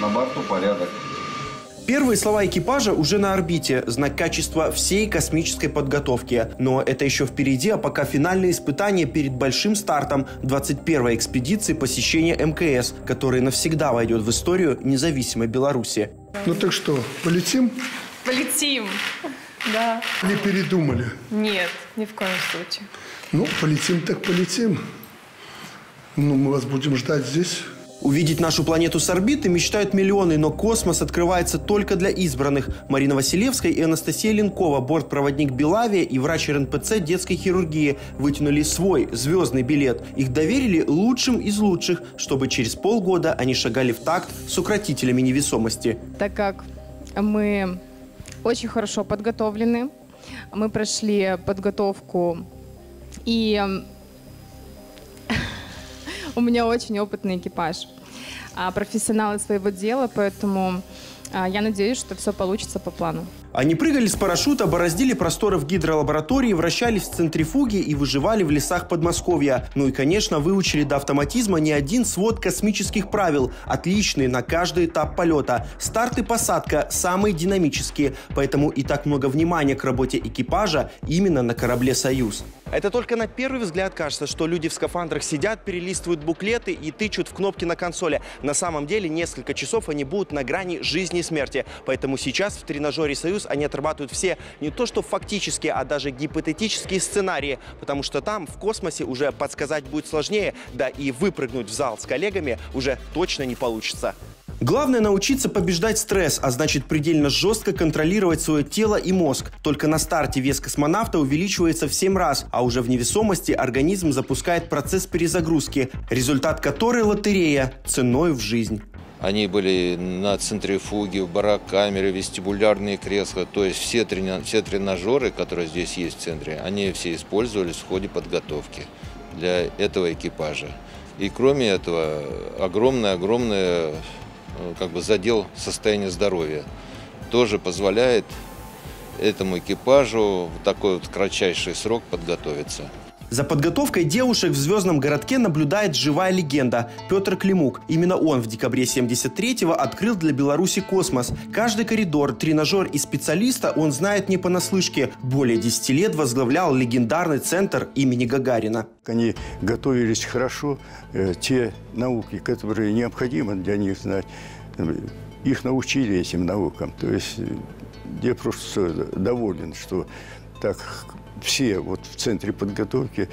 на борту порядок. Первые слова экипажа уже на орбите, знак качества всей космической подготовки. Но это еще впереди, а пока финальные испытания перед большим стартом 21-й экспедиции посещения МКС, который навсегда войдет в историю независимой Беларуси. Ну так что, полетим? Полетим. Да. Не передумали? Нет, ни в коем случае. Ну, полетим так полетим. Ну, мы вас будем ждать здесь. Увидеть нашу планету с орбиты мечтают миллионы, но космос открывается только для избранных. Марина Василевская и Анастасия Ленкова, бортпроводник Белавия и врач РНПЦ детской хирургии, вытянули свой звездный билет. Их доверили лучшим из лучших, чтобы через полгода они шагали в такт с укротителями невесомости. Так как мы очень хорошо подготовлены, мы прошли подготовку и у меня очень опытный экипаж, а, профессионалы своего дела, поэтому я надеюсь, что все получится по плану. Они прыгали с парашюта, бороздили просторы в гидролаборатории, вращались в центрифуге и выживали в лесах Подмосковья. Ну и, конечно, выучили до автоматизма не один свод космических правил, отличные на каждый этап полета. Старт и посадка самые динамические, поэтому и так много внимания к работе экипажа именно на корабле «Союз». Это только на первый взгляд кажется, что люди в скафандрах сидят, перелистывают буклеты и тычут в кнопки на консоли. На самом деле несколько часов они будут на грани жизни и смерти. Поэтому сейчас в тренажере «Союз» они отрабатывают все не то что фактические, а даже гипотетические сценарии. Потому что там, в космосе, уже подсказать будет сложнее, да и выпрыгнуть в зал с коллегами уже точно не получится. Главное научиться побеждать стресс, а значит предельно жестко контролировать свое тело и мозг. Только на старте вес космонавта увеличивается в 7 раз, а уже в невесомости организм запускает процесс перезагрузки, результат которой лотерея ценой в жизнь. Они были на центрифуге, в барокамере, вестибулярные кресла. То есть все, трени... все тренажеры, которые здесь есть в центре, они все использовались в ходе подготовки для этого экипажа. И кроме этого, огромное-огромное Э, как бы задел состояния здоровья. Тоже позволяет этому экипажу в такой вот кратчайший срок подготовиться. За подготовкой девушек в звездном городке наблюдает живая легенда Петр Климук. Именно он в декабре 73-го открыл для Беларуси космос. Каждый коридор, тренажер и специалиста он знает не понаслышке. Более 10 лет возглавлял легендарный центр имени Гагарина. Они готовились хорошо. Э, те науки, которые необходимы для них знать, их научили этим наукам. То есть э, я просто доволен, что так все вот в центре подготовки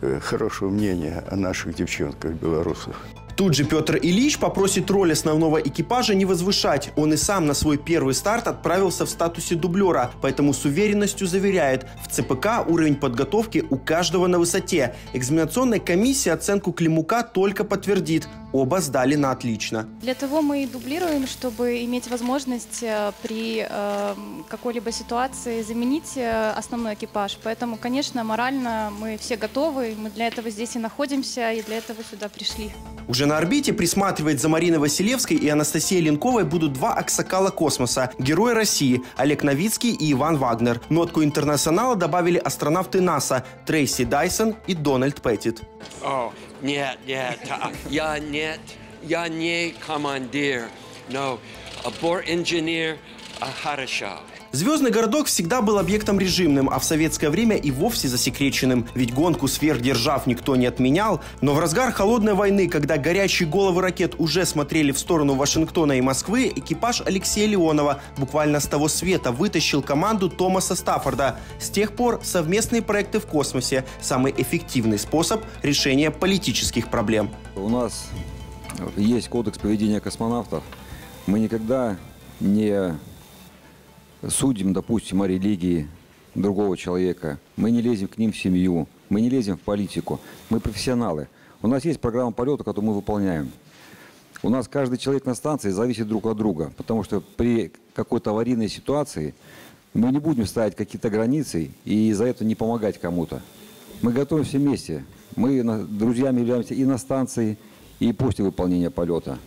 э, хорошего мнения о наших девчонках белорусах. Тут же Петр Ильич попросит роль основного экипажа не возвышать. Он и сам на свой первый старт отправился в статусе дублера, поэтому с уверенностью заверяет, в ЦПК уровень подготовки у каждого на высоте. Экзаменационная комиссия оценку Климука только подтвердит. Оба сдали на отлично. Для того мы и дублируем, чтобы иметь возможность э, при э, какой-либо ситуации заменить э, основной экипаж. Поэтому, конечно, морально мы все готовы, мы для этого здесь и находимся, и для этого сюда пришли. Уже на орбите присматривать за Мариной Василевской и Анастасией Ленковой будут два аксакала космоса – герои России Олег Новицкий и Иван Вагнер. Нотку интернационала добавили астронавты НАСА Трейси Дайсон и Дональд Петтит. Oh, нет, нет, я нет, я не командир. No, борт-инженер хорошо. Звездный городок всегда был объектом режимным, а в советское время и вовсе засекреченным. Ведь гонку сверхдержав никто не отменял. Но в разгар холодной войны, когда горячие головы ракет уже смотрели в сторону Вашингтона и Москвы, экипаж Алексея Леонова буквально с того света вытащил команду Томаса Стаффорда. С тех пор совместные проекты в космосе – самый эффективный способ решения политических проблем. У нас есть кодекс поведения космонавтов. Мы никогда не судим, допустим, о религии другого человека. Мы не лезем к ним в семью, мы не лезем в политику. Мы профессионалы. У нас есть программа полета, которую мы выполняем. У нас каждый человек на станции зависит друг от друга, потому что при какой-то аварийной ситуации мы не будем ставить какие-то границы и из-за этого не помогать кому-то. Мы готовы все вместе. Мы друзьями являемся и на станции, и после выполнения полета.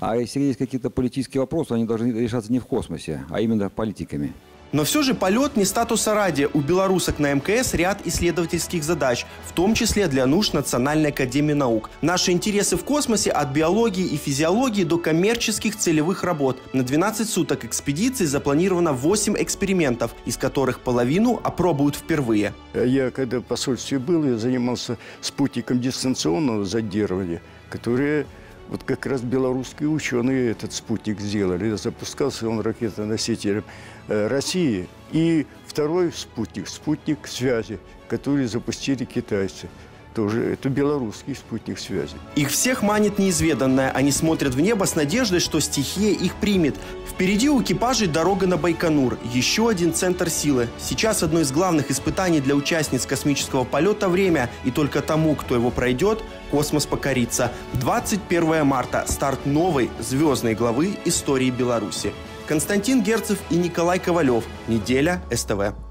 А если есть какие-то политические вопросы, они должны решаться не в космосе, а именно политиками. Но все же полет не статуса ради. У белорусок на МКС ряд исследовательских задач, в том числе для нужд Национальной академии наук. Наши интересы в космосе от биологии и физиологии до коммерческих целевых работ. На 12 суток экспедиции запланировано 8 экспериментов, из которых половину опробуют впервые. Я когда в посольстве был, я занимался спутником дистанционного задерживания, которые вот как раз белорусские ученые этот спутник сделали. Запускался он ракетоносителем э, России. И второй спутник, спутник связи, который запустили китайцы тоже это белорусский спутник связи. Их всех манит неизведанное. Они смотрят в небо с надеждой, что стихия их примет. Впереди у экипажей дорога на Байконур. Еще один центр силы. Сейчас одно из главных испытаний для участниц космического полета – время. И только тому, кто его пройдет, космос покорится. 21 марта – старт новой звездной главы истории Беларуси. Константин Герцев и Николай Ковалев. Неделя СТВ.